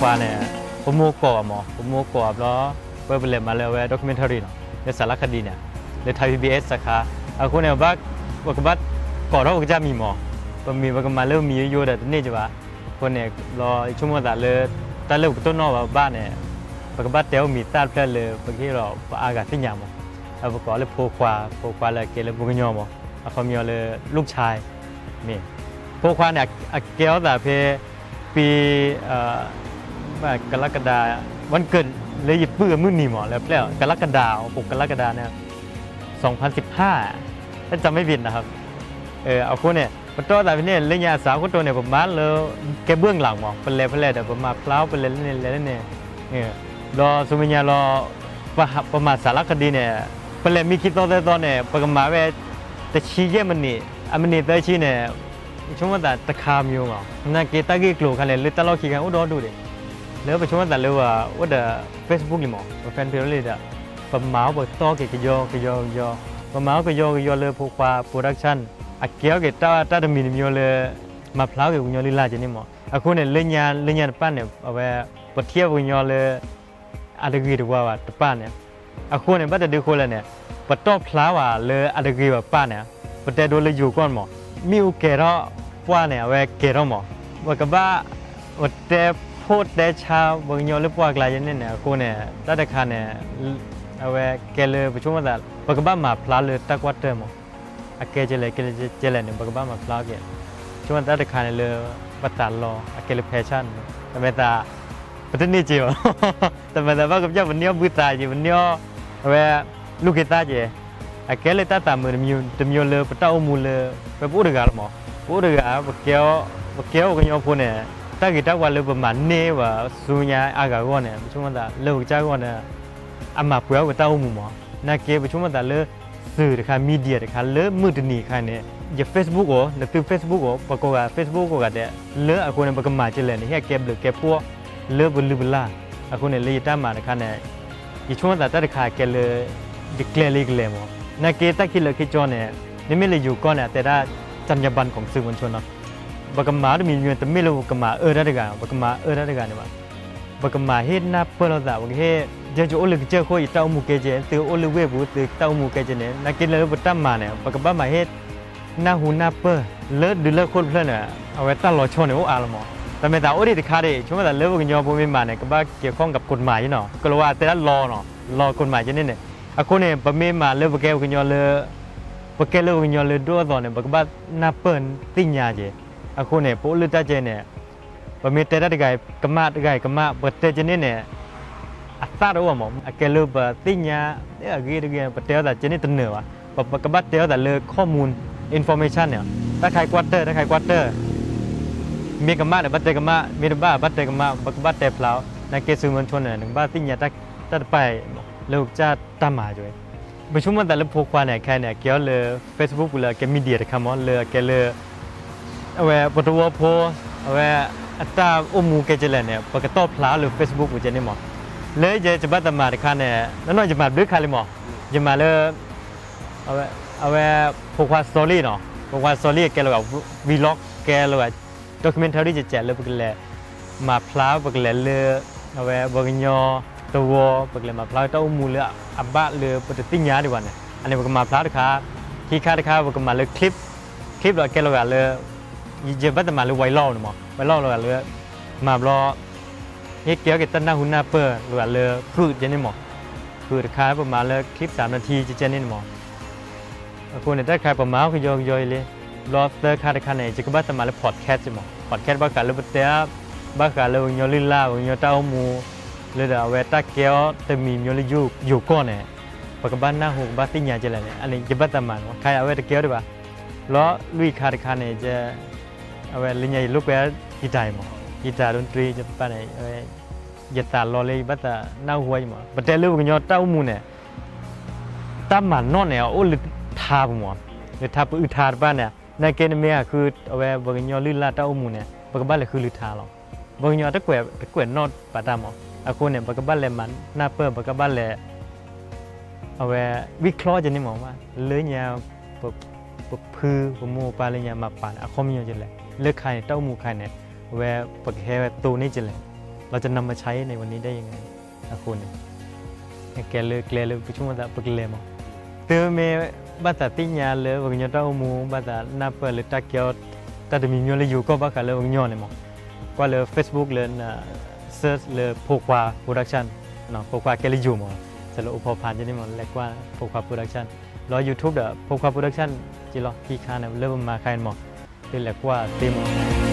ควาเนี่ยผมโมกอบหมอผมโมกอบแล้วเปิดเป็นมาแล้วเว้ด็อกิเมนทารีเนาะในสารคดีเนี่ยในไทยพีบีเอสสาขาအခုเนี่ยบักบักบัดก่อเราก็จะมีหมอบ่มีบักมาเริ่มมีเยอะแต่นี่จ้ะว่าคนเนี่ยรอชั่วโมงแต่เลยแต่เลยต้นนอกบ้านเนี่ยบักบัดเตียวมีตาเพลเลยบางทีเราอากาศที่หยามหมอเอาประกอบเลยโพควาโพควาเลยเกลบุกญอหมอเอาเขามีเลยลูกชายนี่โพควาเนี่ยเกลแต่เพปีเอ่อ ว่ากรกฎาวันเกิดเลยหยิบปื้อมื้อนีหมอแล้วแล้วกรกฎาปกกรกฎาเนี่ย2015ถ้าจำไม่ผิดนะครับเออเอาคนเนี่ยมันตัวแต่เนี่ยเรื่องยาสาวคนตัวเนี่ยประมาณแล้วแกเบื้องหลังหมอเป็นเลยเป็นเลยแต่ประมาณพล้าวเป็นเลยเนี่ยเลยเนี่ยเออรอสมัยรอประประมาณสารคดีเนี่ยเป็นเลยมีคิดตัวแต่ตอนเนี่ยประมาณว่าแต่ชี้เย่มันนี่อันนี้แต่ชี้เนี่ยช่วงว่าตะคามิวอะนั่นเกตากีกลัวกันเลยเลยตลอดขี้กันอุดรดูดิ แล้วไปชมว่าแต่เร็วว่าเดอะเฟซบุ๊กลิมอว่าแฟนเพจเลยเดอะปมเมาส์บต่อเกยโยเกยโยปมเมากยโยเกยโยเลยพวกว่าโปรดักชั่นอเกียวเกตาตาดมีนิมโยเลยมาพลาวเกยุญยลิลาเจนี่หมออะคุณเนี่ยเล่นยาเล่นยาปั้นเนี่ยเอาไว้ปเทียบกุญยเลยอะไรกีดีกว่าว่าปั้นเนี่ยอะคุณเนี่ยบัดเดือคนเลยเนี่ยปตอพลาว่ะเลยอะไรกีแบบปั้นเนี่ยปแต่โดนเลยอยู่ก่อนหมอมีอุเกระว่าเนี่ยเวเกระหมอว่ากบ้าว่าแต่ ဖိုတဲချာဘုံညောလပွားကလာရနေနကိုနဲ့တတခါနဲ့အဝဲကဲလေပချုံးမသာဘကပတ်မှာဖလားလေတက်ကွတ်တဲမအကဲကျလေကဲကျလေနေဘကပတ်မှာဖလားကဲချုံးတတခါနဲ့လေပတ်တလောအကဲလေဖဲချန်တမေတာပတနေကြီးပါတမေတာဘကပြဘညောဘူတာကြီးဘညောအဝဲလူကေတာကြီးအကဲလေတတမမျိုးတမျိုးလေပတောက်မူလေပပိုးတကားမပိုးတကားဘကဲဘကဲကညောဖုန်နဲ့ ชั่นแต่ไม่ตาปฏินี่จีวแต่ไม่ตาว่ากับเจ้าวันนี้บุตรจีวันนี้เอาไว้ลูกเกตาจีอเกเลยตัดตามมือมิวตมิวเลยปตาอมูเลยไปพูดถึงกันมั้งพูดถึงกันปกเกียวปกเกียวกันยอพูเนี่ย တက်ကီတက်ကွာလို့ပမာနေပါစူညာအာဂါကောနဲ့ပချုံမတာလောက်ကြကောနဲ့အမပွဲဝတောက်မှုမနကေပချုံမတာလေสื่อတခါမီဒီယာတခါလေမှုတနီခိုင်နေရ Facebook ကိုနတူ Facebook ကိုပကောက Facebook ကိုကတဲ့လေအခုနဲ့ပကမာချစ်လဲနေဟဲ့ကဲဘလကဲပေါ်လေဘလူဘလာအခုနဲ့လေတမှာတခါနဲ့ဒီချုံမတာတက်တခါကဲလေဒီကလေလေးကလေးမနကေတက်ခိလခိကျော်နဲ့နိမိလေယူကောနဲ့တဲ့တာจัญญบันของสื่อมวลชนเนาะ บกมาดมีเงินแต่ไม่รู้กมาเออได้กันบกมาเออได้กันเนี่ยบกมาเฮ็ดหน้าเปิ้ลเราบกเฮ็ดเจ้าจูโอลึกเจ้าโคยเต้ามูเกเจตือโอลึกเวบูตือเต้ามูเกเจเนี่ยนักกินเลยบุตั้มาเนี่ยบกบ้ามาเฮ็ดหน้าหูหน้าเปิ้ลเลิศดูเลิศโคตรเพลินเนี่ยเอาไว้ตั้งรอชนเนี่ยโอ้อาละมอแต่ไม่แต่โอ้ดิคาดิช่วงแต่เลิศบกยอพวกมีมาเนี่ยก็บ้าเกี่ยวข้องกับกฎหมายเนาะก็รู้ว่าแต่ละรอเนาะรอกฎหมายจะนี่เนี่ยอะคนเนี่ยบะเมมาเลิศบกแกบกยอเลยบกแกเลิศบกยอเลยด้วยตอนเนี่ยบกบ้าหน้าเปิ้ลติญญาเจ အခုเนี่ยပိုလူတက်ကျဲเนี่ยပမေတဲတဲ့တကယ်ကမတကယ်ကမပတဲကျနေเนี่ยအသတော့မအကဲလို့ပတိညာအကေတကယ်ပတဲတာကျနေတနေပါပကပတ်တဲတာလေข้อมูล information เนี่ยตะไคควอเตอร์ตะไคควอเตอร์มีกมะเนี่ยบัตเตกมะมีตบ้าบัตเตกมะบักบัตเตพลาวนักเกสื่อมวลชนเนี่ยหนึ่งบ้าติญาตักตัดไปลูกจะตามมาจ้วยประชุมมันแต่ละพวกควาเนี่ยแค่เนี่ยเกี่ยวเลย Facebook เลยแกมีเดียตะคำว่าเลยแกเลย เวปตวโพเวอัตราอุมูเกจเลเนี่ยปกตอพลาหรือ Facebook กูจะนี่หมอเลยจะจะบัตรมาดิคันเนี่ยนั่นน้อยจะมาดึกคาลยหมอจะมาเลยเอาไว้เอาไว้พวกว่าสตอรี่เนาะพวกว่าสตอรี่แกเลยแบบวีล็อกแกเลยแบบด็อกิเมนทารี่จะแจกเลยปกแหละมาพลาปกเลยเลยเอาไว้บกญอตัวปกเลยมาพลาเตัวมูเลยอับบะเลยปกติยาดีกว่าเนี่ยอันนี้ปกมาพลาดิค่ะที่ค่าดิค่ะปกมาเลยคลิปคลิปเราแกเลยแบบเลย เจ็บแต่มาเลยไวรัลเนาะไวรัลเลยเลยมาบล้อเฮ็ดเกี่ยวกับตั้งหน้าหุ่นหน้าเปิดหรือเลยพืชจะนี่หมอพืชคายประมาณเลยคลิป3นาทีจะเจนี่หมอคนเนี่ยได้คายประมาณคือยอยๆเลยรอเตอร์คาดคันเนี่ยจะก็บ้าแต่มาเลยพอดแคสต์ใช่หมอพอดแคสต์บ้ากันเลยเตะบ้ากันเลยยอลิล่ายอเต้ามูเลยเดี๋ยวเวต้าเกียวแต่มียอลิยูอยู่ก่อนเนี่ยปกบ้านหน้าหูบ้านติญญาจะอะไรเนี่ยอันนี้จะบ้าแต่มาใครเอาไว้ตะเกียวดีป่ะล้อลุยคาดคันเนี่ยจะ awe linya iluk ya itai mo ita don tri japan ai awe yata lole bata nau huai mo bate lu gnyo tau mu ne tam ma no ne o lu tha bu mo le tha pu tha ba ne na ke ne me a khu awe bo gnyo lu la tau mu ne ba ba le khu lu tha lo bo gnyo ta kwe ta kwe no ba ta mo a khu ne ba ba le man na pa ba ba le awe wi klo je ni mo ma le nya pu pu phu pu mo pa le nya ma pa a kho mi yo je le เลือกใครเต้าหมู่ใครเนี่ยแวร์ปักแฮร์ตูนี่จะเลยเราจะนำมาใช้ในวันนี้ได้ยังไงนะคุณแกเลยแกเลยผู้ช่วยมาปักเลยมั้งเตอเมบัตติญาเลยบางยอดเต้าหมู่บัตานาเปิดเลยตะเกียวตาดมีเงินเลยอยู่ก็บ้าขานเลยบางยอดเลยมั้งก็เลยเฟซบุ๊กเลยนะเซิร์ชเลยโพควาโปรดักชั่นเนาะโพควาแกเลยอยู่มั้งสรุปอผ่านจะนี่มั้งแล็กว่าโพควาโปรดักชั่นรอยูทูบเด้อโพควาโปรดักชั่นจีรอพี่คาเนี่ยเริ่มมาใครมั้ง เป็นเ